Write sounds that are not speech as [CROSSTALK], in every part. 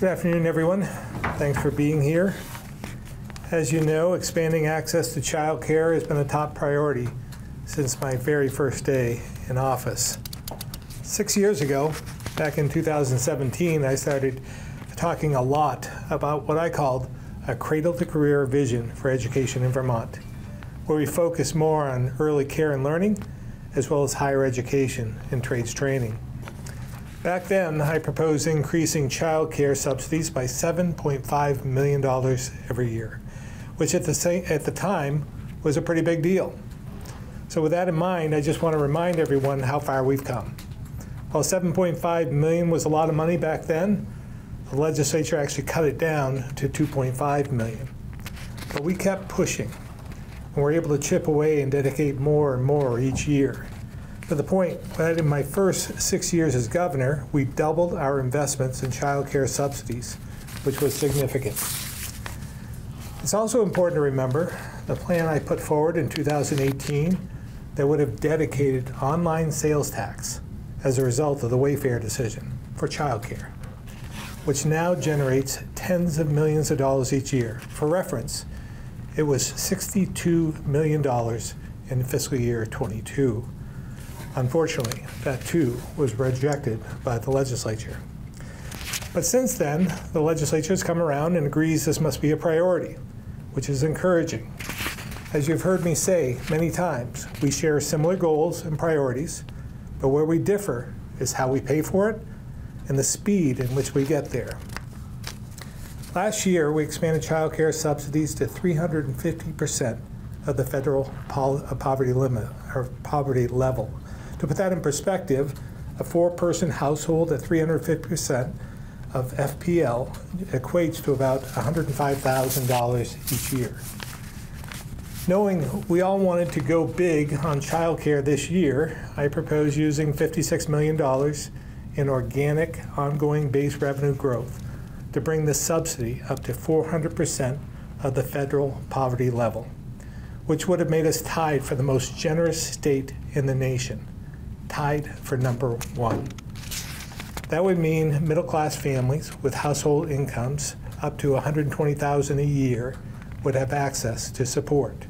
Good afternoon, everyone. Thanks for being here. As you know, expanding access to child care has been a top priority since my very first day in office. Six years ago, back in 2017, I started talking a lot about what I called a cradle to career vision for education in Vermont, where we focus more on early care and learning, as well as higher education and trades training. Back then, I proposed increasing child care subsidies by $7.5 million every year, which at the, same, at the time was a pretty big deal. So with that in mind, I just want to remind everyone how far we've come. While 7.5 million was a lot of money back then, the legislature actually cut it down to 2.5 million. But we kept pushing, and we're able to chip away and dedicate more and more each year to the point that in my first six years as governor, we doubled our investments in child care subsidies, which was significant. It's also important to remember the plan I put forward in 2018 that would have dedicated online sales tax as a result of the Wayfair decision for child care, which now generates tens of millions of dollars each year. For reference, it was $62 million in fiscal year 22. Unfortunately, that too was rejected by the legislature. But since then, the legislature has come around and agrees this must be a priority, which is encouraging. As you've heard me say many times, we share similar goals and priorities, but where we differ is how we pay for it and the speed in which we get there. Last year, we expanded child care subsidies to 350% of the federal uh, poverty limit or poverty level to put that in perspective, a four-person household at 350% of FPL equates to about $105,000 each year. Knowing we all wanted to go big on childcare this year, I propose using $56 million in organic, ongoing base revenue growth to bring the subsidy up to 400% of the federal poverty level, which would have made us tied for the most generous state in the nation tied for number one. That would mean middle class families with household incomes up to 120,000 a year would have access to support,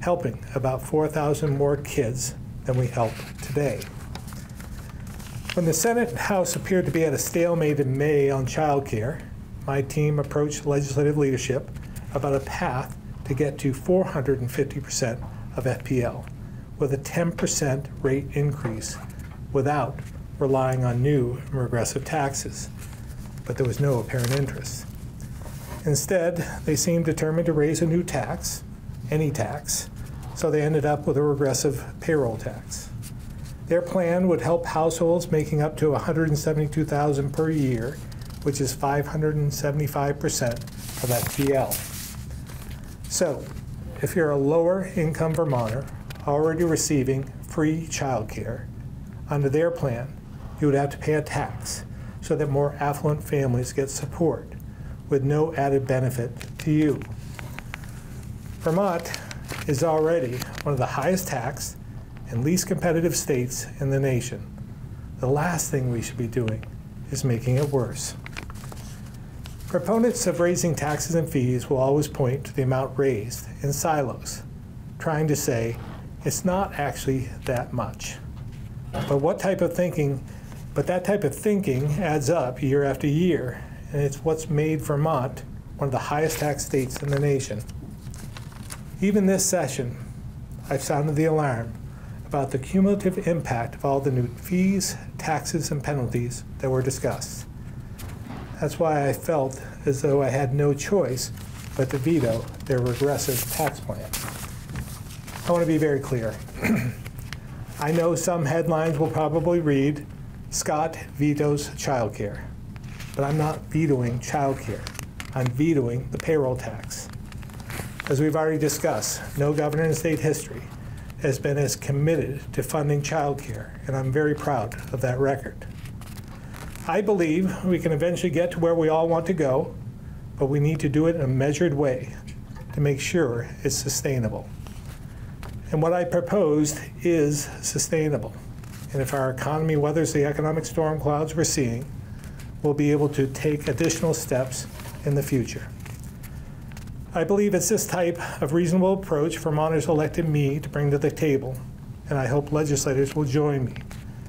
helping about 4,000 more kids than we help today. When the Senate and House appeared to be at a stalemate in May on child care, my team approached legislative leadership about a path to get to 450% of FPL with a 10% rate increase without relying on new and regressive taxes. But there was no apparent interest. Instead, they seemed determined to raise a new tax, any tax, so they ended up with a regressive payroll tax. Their plan would help households making up to 172,000 per year, which is 575% of FPL. So, if you're a lower income Vermonter already receiving free childcare, under their plan, you would have to pay a tax so that more affluent families get support with no added benefit to you. Vermont is already one of the highest taxed and least competitive states in the nation. The last thing we should be doing is making it worse. Proponents of raising taxes and fees will always point to the amount raised in silos, trying to say it's not actually that much. But what type of thinking, but that type of thinking adds up year after year, and it's what's made Vermont one of the highest tax states in the nation. Even this session, I've sounded the alarm about the cumulative impact of all the new fees, taxes, and penalties that were discussed. That's why I felt as though I had no choice but to veto their regressive tax plan. I want to be very clear. [CLEARS THROAT] I know some headlines will probably read, Scott vetoes childcare. But I'm not vetoing childcare. I'm vetoing the payroll tax. As we've already discussed, no governor in state history has been as committed to funding childcare, and I'm very proud of that record. I believe we can eventually get to where we all want to go, but we need to do it in a measured way to make sure it's sustainable. And what I proposed is sustainable. And if our economy weathers the economic storm clouds we're seeing, we'll be able to take additional steps in the future. I believe it's this type of reasonable approach Vermonters elected me to bring to the table, and I hope legislators will join me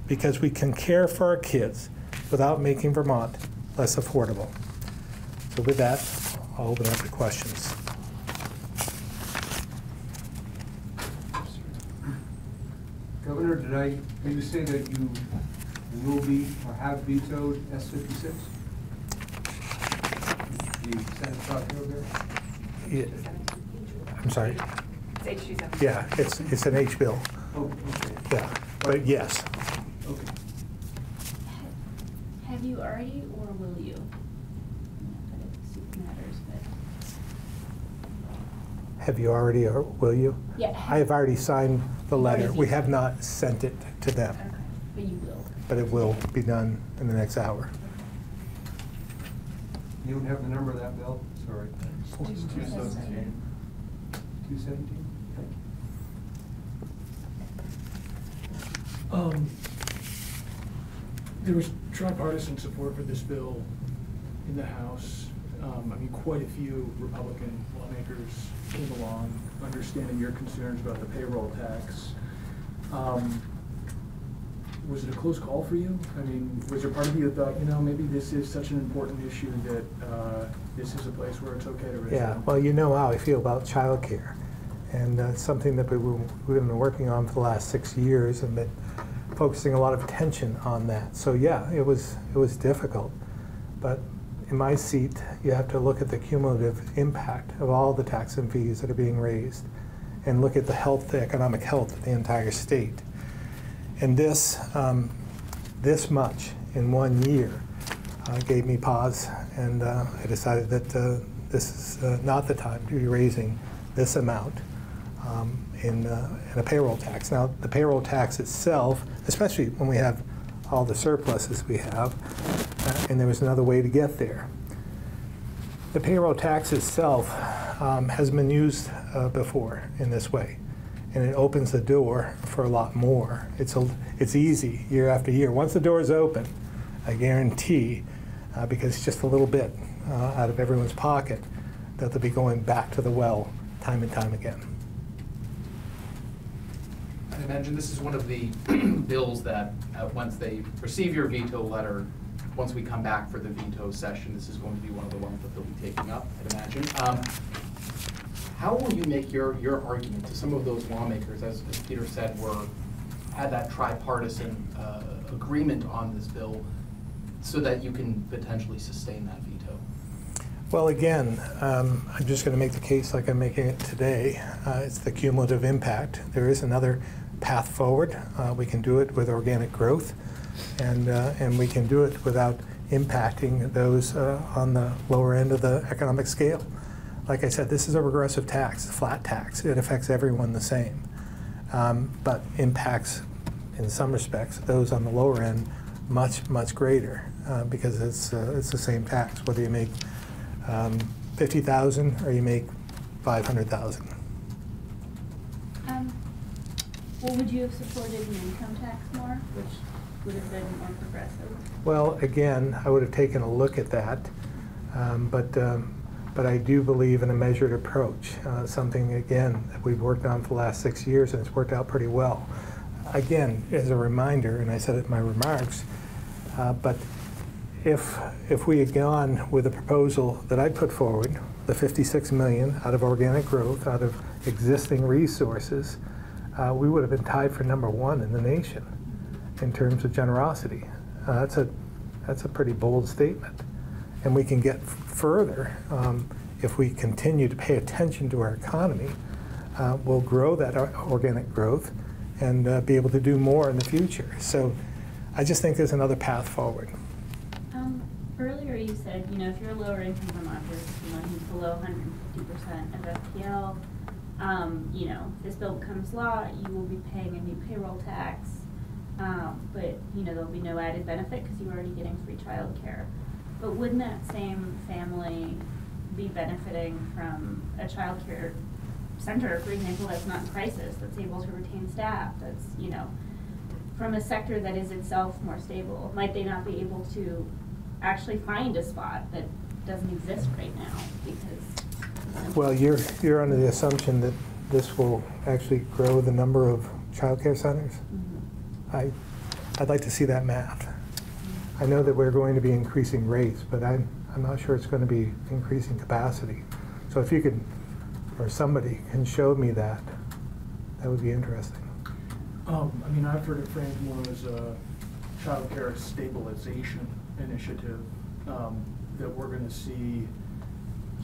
because we can care for our kids without making Vermont less affordable. So with that, I'll open up to questions. Governor, did I hear you say that you will be or have vetoed S fifty-six? The Senate South Hill bill? Yeah, I'm sorry. It's HG seven. Yeah, it's, it's an H bill, Oh, okay, yeah, but yes. okay. Have you already or will you? Not that it super matters, but. Have you already, or will you? Yeah. I have already signed the letter. We have not sent it to them, Okay, but you will. but it will be done in the next hour. You don't have the number of that bill? Sorry. It's two seventeen. Two seventeen? Um, There was tripartisan support for this bill in the House. Um, I mean, quite a few Republican lawmakers came along, understanding your concerns about the payroll tax. Um, Was it a close call for you? I mean, was there part of you that thought, you know, maybe this is such an important issue that uh, this is a place where it's okay to raise it? Yeah, well, you know how I feel about childcare, and uh, it's something that we were- we've been working on for the last six years and been focusing a lot of attention on that. So, yeah, it was, it was difficult, but in my seat, you have to look at the cumulative impact of all the tax and fees that are being raised, and look at the health, the economic health of the entire state. And this, um, this much in one year uh, gave me pause, and uh, I decided that uh, this is uh, not the time to be raising this amount um, in, uh, in a payroll tax. Now, the payroll tax itself, especially when we have all the surpluses we have, and there was another way to get there. The payroll tax itself um, has been used uh, before in this way, and it opens the door for a lot more. It's, a, it's easy year after year. Once the door is open, I guarantee, uh, because it's just a little bit uh, out of everyone's pocket, that they'll be going back to the well time and time again. I imagine this is one of the [CLEARS THROAT] bills that, uh, once they receive your veto letter, once we come back for the veto session, this is going to be one of the ones that they'll be taking up, I'd imagine. Um, How will you make your, your argument to some of those lawmakers, as as Peter said, were, had that tripartisan uh, agreement on this bill, so that you can potentially sustain that veto? Well, again, um, I'm just going to make the case like I'm making it today. Uh, It's the cumulative impact. There is another path forward. Uh, We can do it with organic growth, and, uh, and we can do it without impacting those uh, on the lower end of the economic scale. Like I said, this is a regressive tax, flat tax. It affects everyone the same, um, but impacts, in some respects, those on the lower end much, much greater, uh, because it's, uh, it's the same tax, whether you make um, 50,000 or you make 500,000. Um, well, would you have supported an income tax more, which would have been more progressive? Well, again, I would have taken a look at that, um, but, um, but I do believe in a measured approach, uh, something, again, that we've worked on for the last six years, and it's worked out pretty well. Again, as a reminder, and I said it in my remarks, uh, but if, if we had gone with the proposal that I put forward, the 56 million out of organic growth, out of existing resources, uh, we would have been tied for number one in the nation in terms of generosity. Uh, that's a that's a pretty bold statement, and we can get further um, if we continue to pay attention to our economy. Uh, we'll grow that organic growth and uh, be able to do more in the future. So, I just think there's another path forward. Um, earlier you said, you know, if you're a lower income Vermonter, someone who's below hundred and fifty percent of FPL, um, you know, this bill becomes law, you will be paying a new payroll tax. Um, but, you know, there'll be no added benefit because you're already getting free childcare. But wouldn't that same family be benefiting from a childcare center, for example, that's not in crisis, that's able to retain staff, that's, you know, from a sector that is itself more stable? Might they not be able to actually find a spot that doesn't exist right now because. Well, you're, you're under the assumption that this will actually grow the number of childcare centers? Mhm. I, I'd like to see that math. I know that we're going to be increasing rates, but I'm, I'm not sure it's going to be increasing capacity. So if you could, or somebody can show me that, that would be interesting. Um, I mean, I've heard it framed more as a childcare stabilization initiative, um, that we're gonna see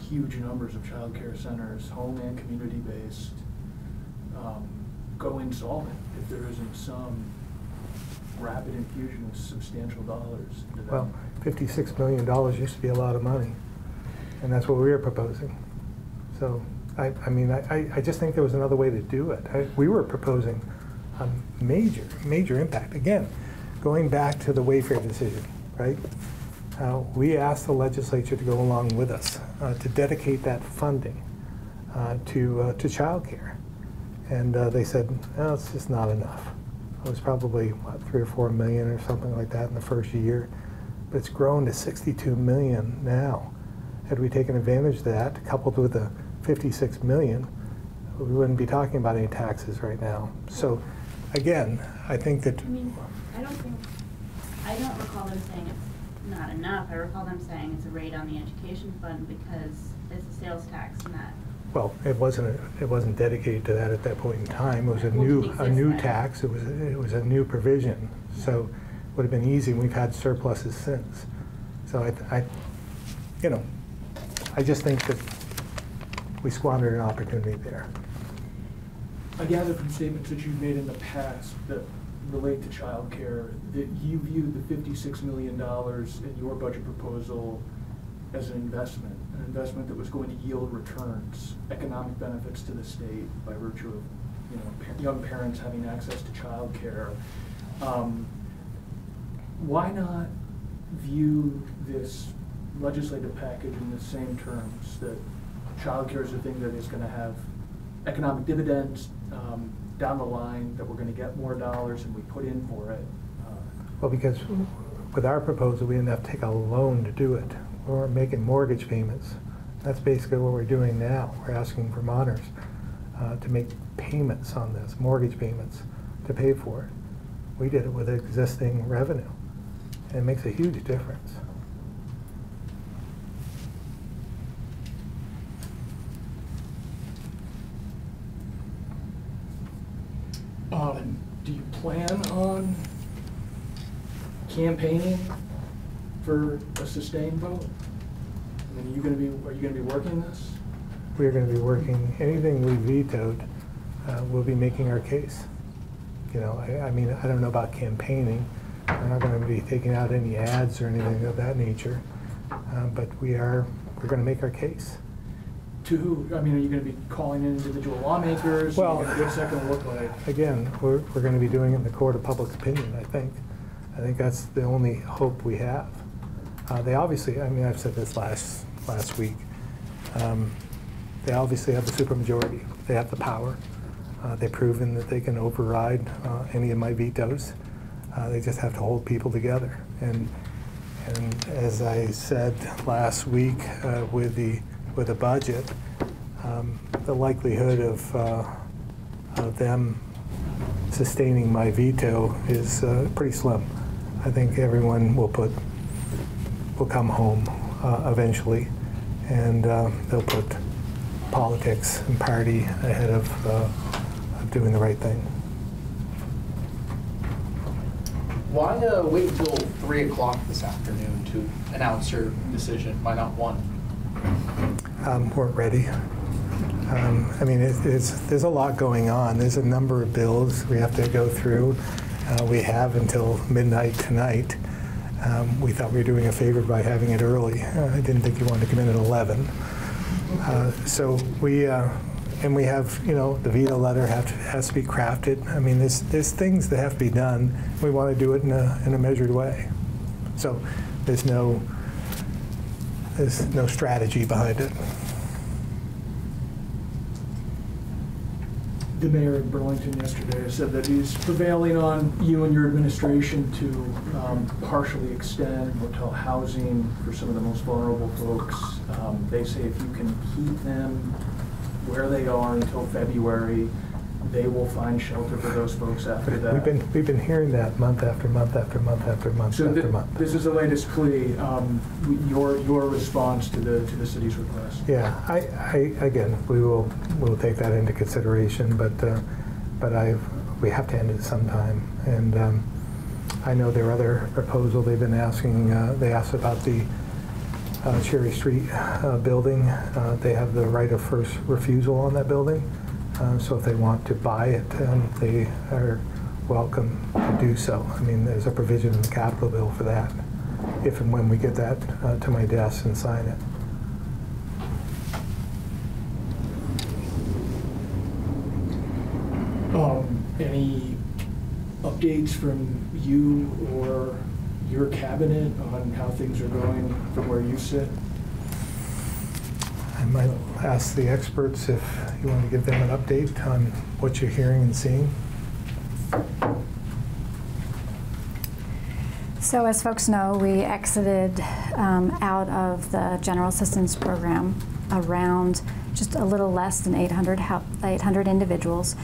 huge numbers of child care centers, home and community-based, um, go insolvent if there isn't some rapid infusion of substantial dollars into. Well, $56 million used to be a lot of money, and that's what we were proposing. So, I, I mean, I, I- just think there was another way to do it. I- We were proposing a major, major impact. Again, going back to the Wayfair decision, right? Uh, We asked the legislature to go along with us, uh, to dedicate that funding uh, to, uh, to childcare. And uh, they said, "No, it's just not enough. It was probably, what, three or four million or something like that in the first year. But it's grown to 62 million now. Had we taken advantage of that, coupled with the 56 million, we wouldn't be talking about any taxes right now. So, again, I think that, I mean, I don't think, I don't recall them saying it's not enough. I recall them saying it's a rate on the education fund because it's a sales tax and that. Well, it wasn't, it wasn't dedicated to that at that point in time. It was a new, a new tax. It was, it was a new provision. So, it would have been easy, we've had surpluses since. So I, I, you know, I just think that we squandered an opportunity there. I gather from statements that you've made in the past that relate to child care that you view the fifty-six million dollars in your budget proposal as an investment, an investment that was going to yield returns, economic benefits to the state by virtue of, you know, pa- young parents having access to childcare. Um, Why not view this legislative package in the same terms, that childcare is a thing that is gonna have economic dividends um, down the line, that we're gonna get more dollars and we put in for it? Uh, Well, because with our proposal, we didn't have to take a loan to do it. We're making mortgage payments. That's basically what we're doing now. We're asking Vermonters uh, to make payments on this, mortgage payments, to pay for it. We did it with existing revenue. And it makes a huge difference. Um, do you plan on campaigning for a sustained vote? I mean, are you gonna be, are you gonna be working this? We're going to be working, anything we vetoed, uh, we'll be making our case. You know, I, I mean, I don't know about campaigning. We're not going to be taking out any ads or anything of that nature. Uh, But we are, we're going to make our case. To who, I mean, are you gonna be calling in individual lawmakers? Well- What's that gonna look like? Again, we're, we're going to be doing it in the court of public opinion, I think. I think that's the only hope we have. Uh, They obviously, I mean, I've said this last, last week, um, they obviously have the supermajority. They have the power. Uh, They've proven that they can override uh, any of my vetoes. Uh, They just have to hold people together. And, and as I said last week uh, with the, with the budget, um, the likelihood of, uh, of them sustaining my veto is pretty slim. I think everyone will put, will come home uh, eventually, and uh, they'll put politics and party ahead of, uh, of doing the right thing. Why uh, wait until three o'clock this afternoon to announce your decision? Why not one? um, weren't ready. Um, I mean, it, it's, there's a lot going on. There's a number of bills we have to go through. Uh, we have until midnight tonight. Um, we thought we were doing a favor by having it early. Uh, I didn't think you wanted to come in at 11. Uh, so we, uh, and we have, you know, the veto letter have to, has to be crafted. I mean, there's, there's things that have to be done. We want to do it in a, in a measured way. So there's no, there's no strategy behind it. The mayor of Burlington yesterday said that he's prevailing on you and your administration to um, partially extend motel housing for some of the most vulnerable folks. Um, They say if you can keep them where they are until February, they will find shelter for those folks after that. We've been, we've been hearing that month after month after month after month So after thi- month. this is the latest plea, um, your, your response to the, to the city's request. Yeah, I, I, again, we will, we'll take that into consideration, but, uh, but I, we have to end it sometime. And um, I know their other proposal, they've been asking, uh, they asked about the uh, Cherry Street uh, building. Uh, They have the right of first refusal on that building. Uh, So if they want to buy it, um, they are welcome to do so. I mean, there's a provision in the capital bill for that, if and when we get that uh, to my desk and sign it. Um, Any updates from you or your cabinet on how things are going from where you sit? Might ask the experts if you want to give them an update on what you're hearing and seeing. So as folks know, we exited um, out of the general assistance program around just a little less than 800, hou- 800 individuals.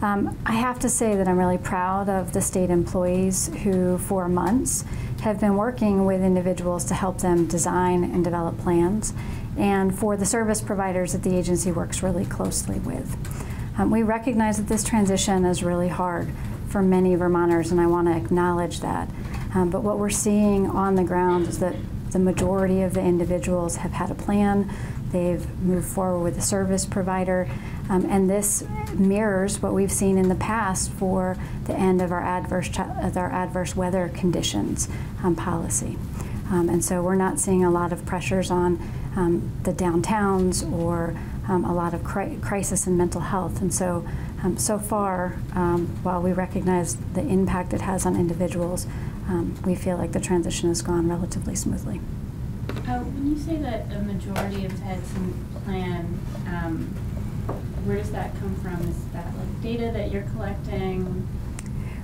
Um, I have to say that I'm really proud of the state employees who, for months, have been working with individuals to help them design and develop plans, and for the service providers that the agency works really closely with. Um, we recognize that this transition is really hard for many Vermonters, and I want to acknowledge that. Um, but what we're seeing on the ground is that the majority of the individuals have had a plan. They've moved forward with a service provider, um, and this mirrors what we've seen in the past for the end of our adverse our adverse weather conditions um, policy. Um, and so we're not seeing a lot of pressures on um, the downtowns or um, a lot of cri- crisis in mental health. And so, um, so far, um, while we recognize the impact it has on individuals, um, we feel like the transition has gone relatively smoothly. Uh, when you say that a majority of heads plan, um, where does that come from? Is that like data that you're collecting?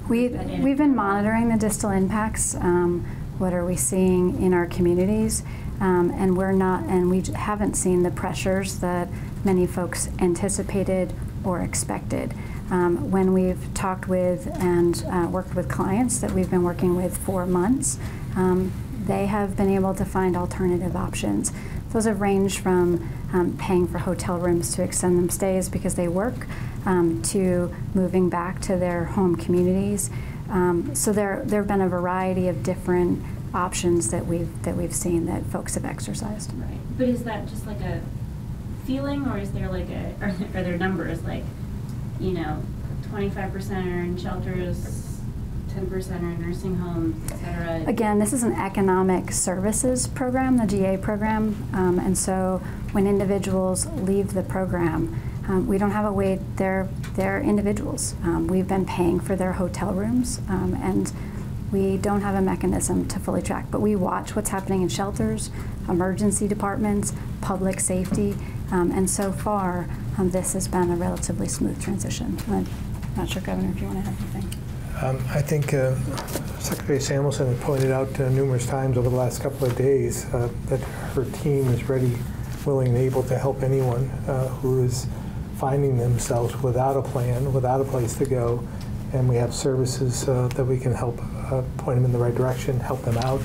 We, we've been monitoring the distal impacts. Um, what are we seeing in our communities? Um, and we're not, and we haven't seen the pressures that many folks anticipated or expected. Um, when we've talked with and uh, worked with clients that we've been working with for months, um, they have been able to find alternative options. Those have ranged from um, paying for hotel rooms to extend them stays because they work, um, to moving back to their home communities. Um, so there, there have been a variety of different options that we've that we've seen that folks have exercised. Right. But is that just like a feeling, or is there like a, [LAUGHS] are there, are there numbers like, you know, twenty-five percent are in shelters, ten percent are in nursing homes, et cetera? Again, this is an economic services program, the GA program, um, and so when individuals leave the program, um, we don't have a way. They're they're individuals. Um, we've been paying for their hotel rooms, um, and we don't have a mechanism to fully track. But we watch what's happening in shelters, emergency departments, public safety, um, and so far, um, this has been a relatively smooth transition. I'm not sure, Governor, if you want to add anything. Um, I think uh, Secretary Samuelson pointed out uh, numerous times over the last couple of days uh, that her team is ready, willing, and able to help anyone uh, who is finding themselves without a plan, without a place to go, and we have services uh, that we can help uh, point them in the right direction, help them out,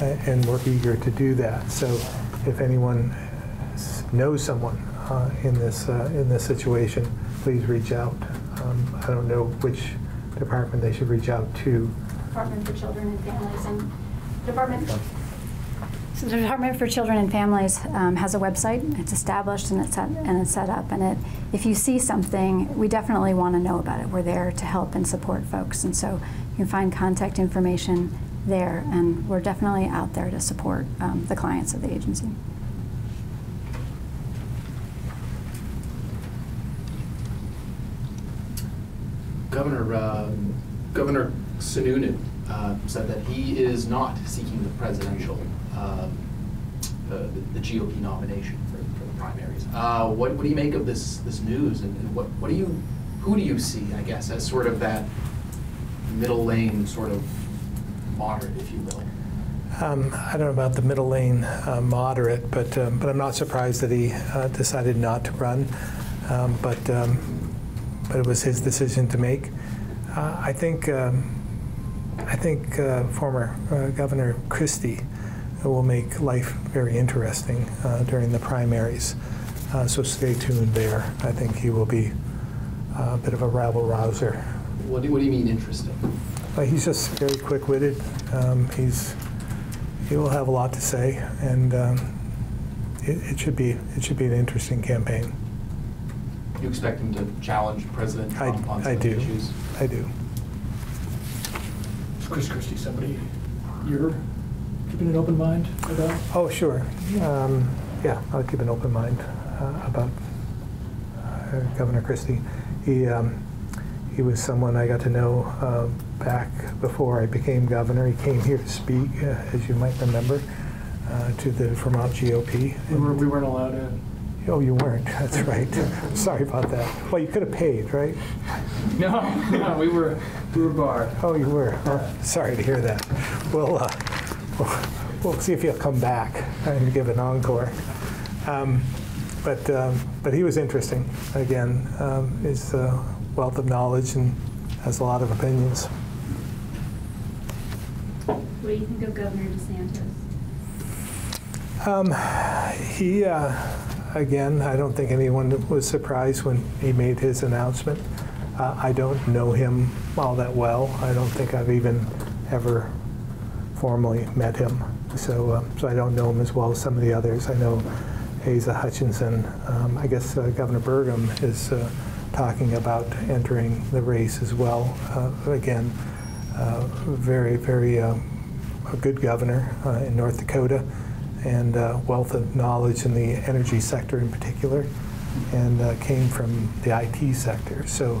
uh, and we're eager to do that. So if anyone knows someone uh, in this uh, in this situation, please reach out. Um, I don't know which department they should reach out to. Department for Children and Families and Department. So the Department for Children and Families um, has a website. It's established and it's set, and it's set up. And it, if you see something, we definitely want to know about it. We're there to help and support folks. And so you can find contact information there. And we're definitely out there to support um, the clients of the agency. Governor, uh, Governor Sununu uh, said that he is not seeking the presidential, um, uh, the the GOP nomination for for the primaries. Uh, What what do you make of this this news, and and what what do you who do you see, I guess, as sort of that middle lane, sort of moderate, if you will? Um, I don't know about the middle lane uh, moderate, but, um, but I'm not surprised that he uh, decided not to run. Um, But, um, but it was his decision to make. Uh, I think, um, I think uh, former uh, Governor Christie will make life very interesting uh, during the primaries. So stay tuned there. I think he will be a bit of a rabble rouser. What do, what do you mean interesting? But he's just very quick-witted. Um, he's he will have a lot to say, and um, it, it should be it should be an interesting campaign. You expect him to challenge President I, Trump on I some do. issues? I do. Is Chris Christie somebody you're keeping an open mind about? Oh, sure. Um, yeah, I'll keep an open mind uh, about uh, Governor Christie. He um, he was someone I got to know uh, back before I became governor. He came here to speak, uh, as you might remember, uh, to the Vermont GOP. We, were, we weren't allowed in. Oh, you weren't. That's right. [LAUGHS] Sorry about that. Well, you could have paid, right? [LAUGHS] No, no, we were, we were barred. Oh, you were. Oh, sorry to hear that. We'll, uh, we'll, we'll see if he'll come back and give an encore. Um, but, um, but he was interesting. Again, um, his uh, wealth of knowledge and has a lot of opinions. What do you think of Governor DeSantis? Um, he, uh, again, I don't think anyone was surprised when he made his announcement. Uh, I don't know him all that well. I don't think I've even ever formally met him. So, uh, so I don't know him as well as some of the others. I know Asa Hutchinson. Um, I guess uh, Governor Burgum is uh, talking about entering the race as well. Uh, again, uh, very, very uh, a good governor uh, in North Dakota and uh, wealth of knowledge in the energy sector in particular, and uh, came from the IT sector. So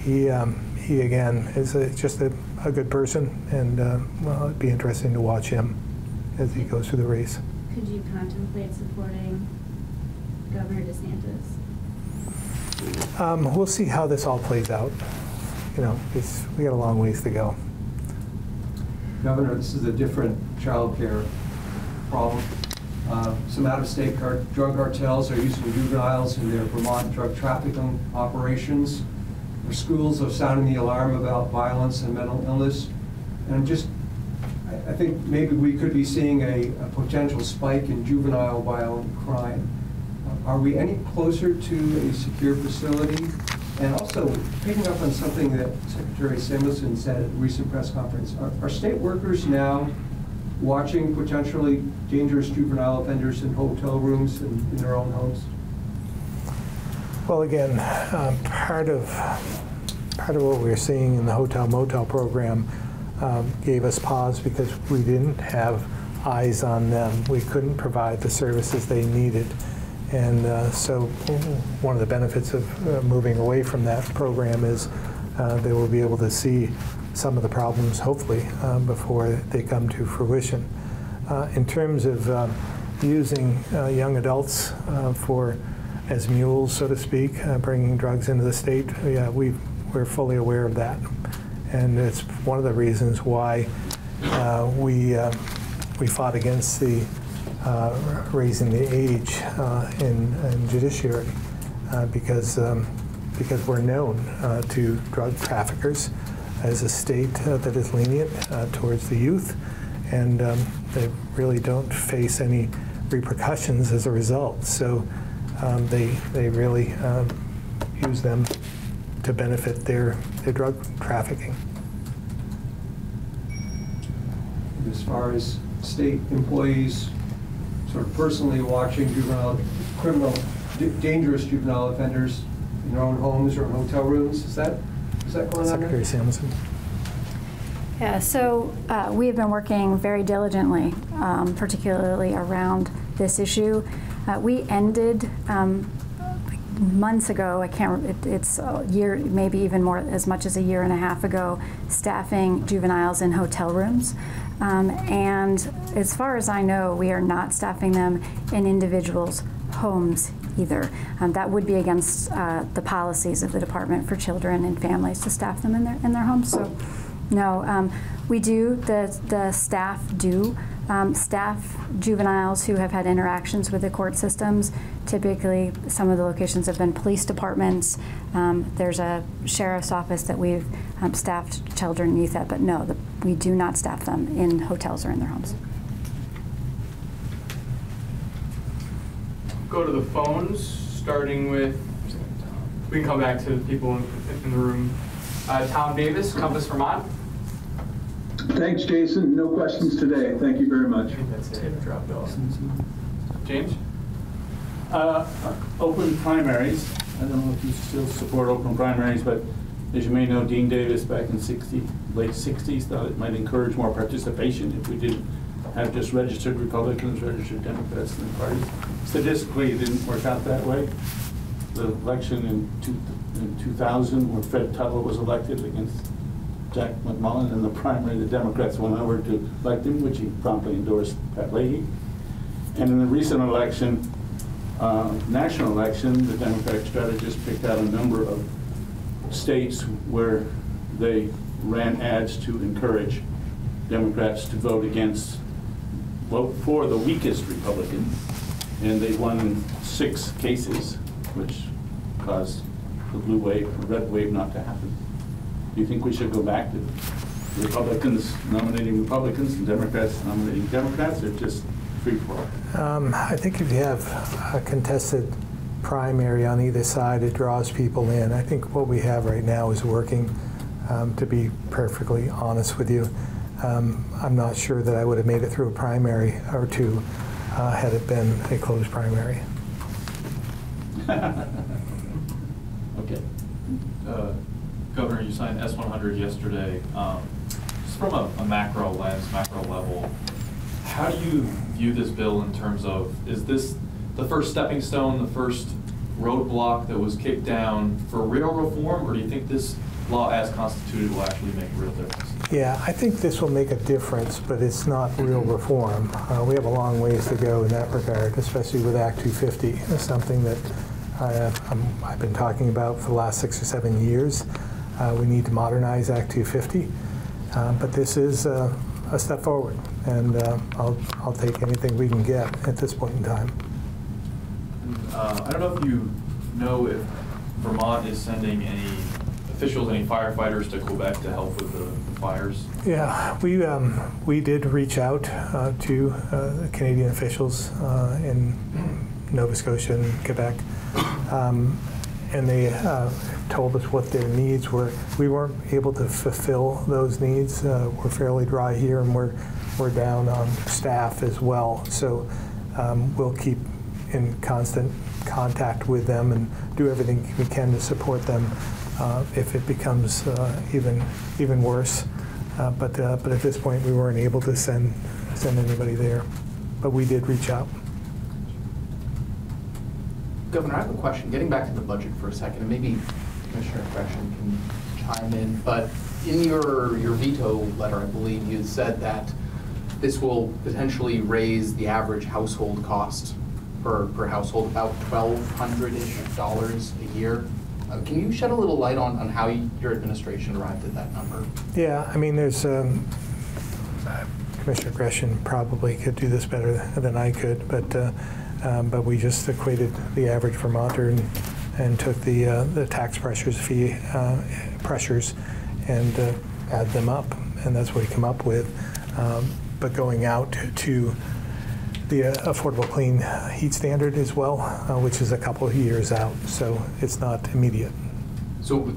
he, um, he again, is a, just a, a good person, and well, it'd be interesting to watch him as he goes through the race. Could you contemplate supporting Governor DeSantis? Um, we'll see how this all plays out. You know, we got a long ways to go. Governor, this is a different child care problem. Uh, Some out-of-state car- drug cartels are using juveniles in their Vermont drug trafficking operations. Our schools are sounding the alarm about violence and mental illness. And I'm just, I- I think maybe we could be seeing a a potential spike in juvenile violent crime. Are we any closer to a secure facility? And also, picking up on something that Secretary Samuelson said at a recent press conference, are- are state workers now watching potentially dangerous juvenile offenders in hotel rooms and in their own homes? Well, again, um, part of part of what we were seeing in the hotel motel program um, gave us pause because we didn't have eyes on them. We couldn't provide the services they needed, and uh, so one of the benefits of uh, moving away from that program is uh, they will be able to see some of the problems, hopefully, um, before they come to fruition. Uh, in terms of um, using uh, young adults uh, for as mules, so to speak, uh, bringing drugs into the state. Yeah, we we're fully aware of that, and it's one of the reasons why uh, we uh, we fought against the uh, raising the age uh, in, in judiciary uh, because um, because we're known uh, to drug traffickers as a state uh, that is lenient uh, towards the youth, and um, they really don't face any repercussions as a result. So um, they they really um, use them to benefit their their drug trafficking. As far as state employees sort of personally watching juvenile, criminal, d- dangerous juvenile offenders in their own homes or in hotel rooms, is that, is that going on Secretary there? Samuelson. Yeah, so uh, we have been working very diligently, um, particularly around this issue. Uh, we ended um, months ago, I can't, it, it's a year, maybe even more, as much as a year and a half ago, staffing juveniles in hotel rooms. Um, and as far as I know, we are not staffing them in individuals' homes either. Um, that would be against uh, the policies of the Department for Children and Families to staff them in their in their homes. So, no, um, we do. The the staff do um, staff juveniles who have had interactions with the court systems. Typically, some of the locations have been police departments. Um, there's a sheriff's office that we've um, staffed children and youth at, but no, the, we do not staff them in hotels or in their homes. Go to the phones, starting with, we can come back to the people in, in the room. Uh, Tom Davis, Compass Vermont. Thanks, Jason. No questions today. Thank you very much. That's it. Dropped off. James? Uh, Open primaries, I don't know if you still support open primaries, but as you may know, Deane Davis back in 60, late 60s, thought it might encourage more participation if we didn't have just registered Republicans, registered Democrats in the parties. Statistically, it didn't work out that way. The election in two- in 2000, where Fred Tuttle was elected against Jack McMullen in the primary, the Democrats went over to elect him, which he promptly endorsed Pat Leahy. And in the recent election, uh, national election, the Democratic strategist picked out a number of states where they ran ads to encourage Democrats to vote against, vote for the weakest Republican. And they won six cases, which caused the blue wave, the red wave not to happen. Do you think we should go back to Republicans nominating Republicans and Democrats nominating Democrats, or just free for all? Um, I think if you have a contested primary on either side, it draws people in. I think what we have right now is working, um, to be perfectly honest with you. Um, I'm not sure that I would have made it through a primary or two uh, had it been a closed primary. [LAUGHS] Okay. Uh, Governor, you signed S-100 yesterday. Um, Just from a a macro lens, macro level, how do you view this bill in terms of, is this the first stepping stone, the first roadblock that was kicked down for real reform? Or do you think this law as constituted will actually make a real difference? Yeah, I think this will make a difference, but it's not real reform. Uh, we have a long ways to go in that regard, especially with Act 250. It's something that I have, I've been talking about for the last six or seven years. Uh, we need to modernize Act 250, uh, but this is uh, a step forward, and uh, I'll, I'll take anything we can get at this point in time. Uh, I don't know if you know if Vermont is sending any officials, any firefighters to Quebec to help with the the fires. Yeah, we, um, we did reach out uh, to uh, Canadian officials uh, in Nova Scotia and Quebec, um, and they uh, told us what their needs were. We weren't able to fulfill those needs. Uh, We're fairly dry here, and we're, we're down on staff as well. So um, we'll keep in constant contact with them and do everything we can to support them uh, if it becomes uh, even even worse. Uh, but uh, but at this point, we weren't able to send send anybody there. But we did reach out. Governor, I have a question, getting back to the budget for a second, and maybe Commissioner Greshin can chime in, but in your, your veto letter, I believe, you said that this will potentially raise the average household cost per, per household about twelve hundred-ish dollars a year. Uh, Can you shed a little light on, on how your administration arrived at that number? Yeah, I mean, there's um, Commissioner Greshin probably could do this better than I could, but uh, um, but we just equated the average Vermonter and, and took the uh, the tax pressures fee uh, pressures and uh, add them up, and that's what we come up with. Um, but going out to the uh, Affordable Clean Heat Standard as well, uh, which is a couple of years out, so it's not immediate. So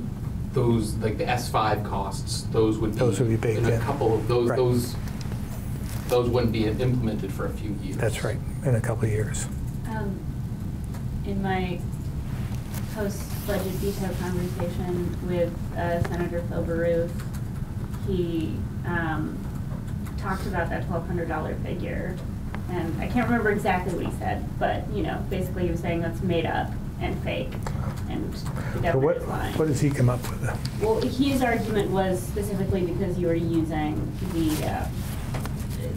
those, like the S5 costs, those would be. Those would be baked In a in. couple of, those, Right. those, those wouldn't be implemented for a few years. That's right, in a couple of years. Um, in my post-budget veto conversation with uh, Senator Phil Baruth, he um, talked about that twelve hundred dollar figure. And I can't remember exactly what he said, but, you know, basically he was saying that's made up and fake, and the government what, is lying. what does he come up with? Well, his argument was specifically because you were using the, uh,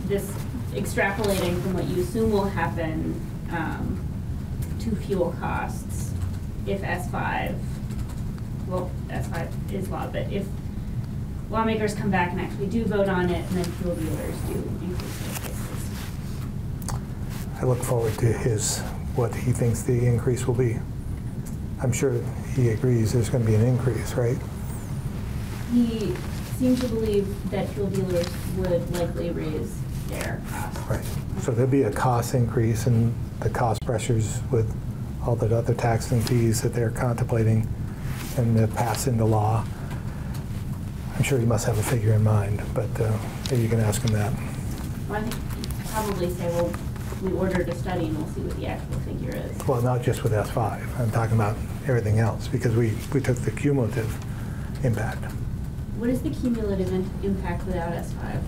this extrapolating from what you assume will happen, um, to fuel costs if S five, well, S five is law, but if lawmakers come back and actually do vote on it, and then fuel dealers do increase. I look forward to his, what he thinks the increase will be. I'm sure he agrees there's going to be an increase, right? He seemed to believe that fuel dealers would likely raise their costs. Right. So there'll be a cost increase and the cost pressures with all the other taxes and fees that they're contemplating and that pass into law. I'm sure he must have a figure in mind, but uh, maybe you can ask him that. Well, I think probably say, well, we ordered a study and we'll see what the actual figure is. Well, not just with S5. I'm talking about everything else because we, we took the cumulative impact. What is the cumulative in- impact without S five?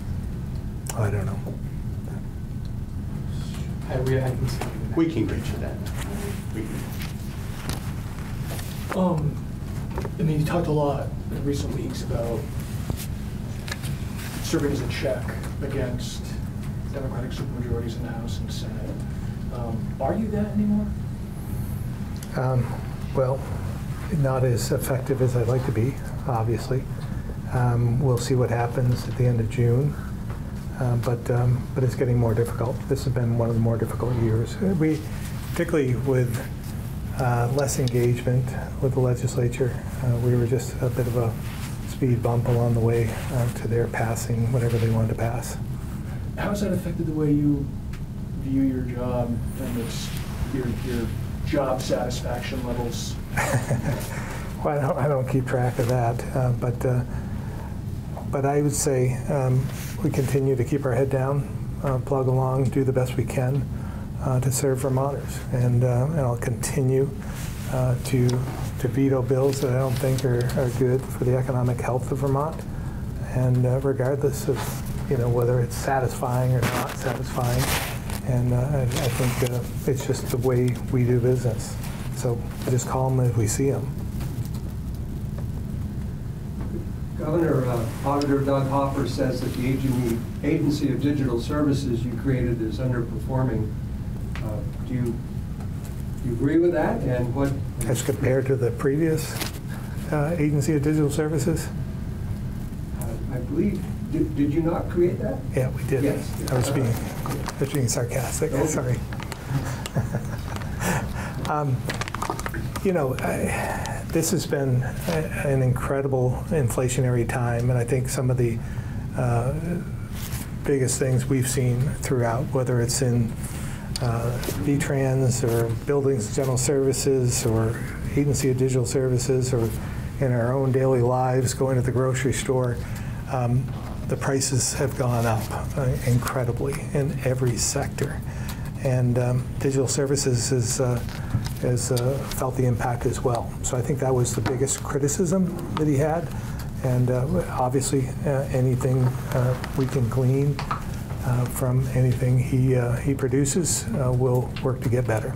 I don't know. I, we, I can see. We can get you that. We can- Um, I mean, you talked a lot in recent weeks about serving as a check against Democratic supermajorities in the House and Senate. Um, Are you that anymore? Um, Well, not as effective as I'd like to be, obviously. Um, We'll see what happens at the end of June, Uh, but, um, but it's getting more difficult. This has been one of the more difficult years. Uh, We, particularly with uh, less engagement with the legislature, uh, we were just a bit of a speed bump along the way uh, to their passing whatever they wanted to pass. How has that affected the way you view your job and your, your job satisfaction levels? [LAUGHS] Well, I don't, I don't keep track of that, uh, but, uh, but I would say um, we continue to keep our head down, uh, plug along, do the best we can uh, to serve Vermonters. And, uh, and I'll continue uh, to, to veto bills that I don't think are, are good for the economic health of Vermont. And regardless of, you know, whether it's satisfying or not satisfying. And uh, I, I think uh, it's just the way we do business. So I just call them as we see them. Governor, uh, Auditor Doug Hoffer says that the agen- Agency of Digital Services you created is underperforming. Uh, Do you, do you agree with that? And what? As compared to the previous uh, Agency of Digital Services? Uh, I believe, did did you not create that? Yeah, we did. Yes. I was being, I was being sarcastic, sorry. [LAUGHS] Um, You know, I- this has been a- an incredible inflationary time, and I think some of the uh, biggest things we've seen throughout, whether it's in uh, V-Trans or Buildings General Services or Agency of Digital Services or in our own daily lives, going to the grocery store, um, the prices have gone up uh, incredibly in every sector. And um, digital services has, uh, has uh, felt the impact as well. So I think that was the biggest criticism that he had. And uh, obviously, uh, anything uh, we can glean from anything he, he produces, we'll work to get better.